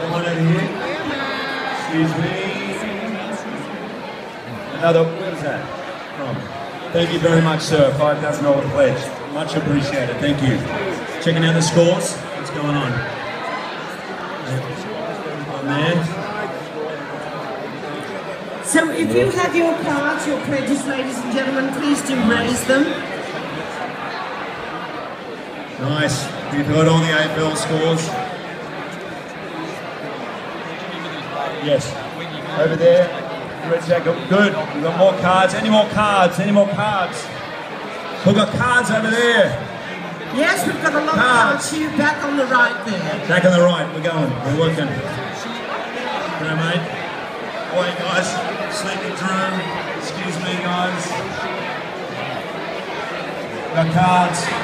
Over here. Excuse me. Another, where's that from? Thank you very much, sir. $5,000 pledge. Much appreciated. Thank you. Checking out the scores. What's going on? Oh, on there. So if you have your cards, your pledges, ladies and gentlemen, please do raise them. Nice. You've heard all the AFL scores? Yes. Over there. Red jacket. Good. We've got more cards. Any more cards? Any more cards? We've got cards over there. Yes, we've got a lot of Cards. cards here back on the right there. Back on the right. We're going. We're working. G'day, mate. You guys? Sleeping through. Excuse me, guys. Got cards.